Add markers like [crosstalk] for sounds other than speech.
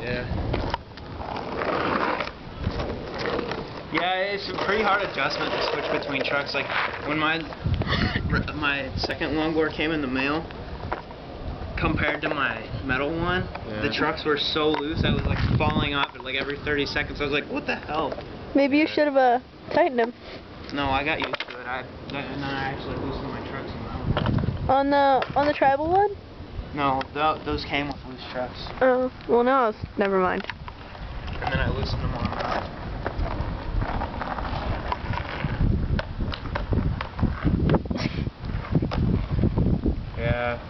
Yeah. Yeah, it's a pretty hard adjustment to switch between trucks. Like when my [coughs] my second longboard came in the mail, compared to my metal one, Yeah. the trucks were so loose. I was like falling off it like every 30 seconds. I was like, what the hell? Maybe you should have uh, tightened them. No, I got used to it. I and then I actually loosened my trucks and. On the on the tribal one? No, th those came with loose trucks. Oh, well, no, was, never mind. And then I loosened them on. Yeah.